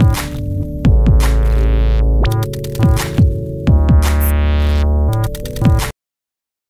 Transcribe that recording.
Bye.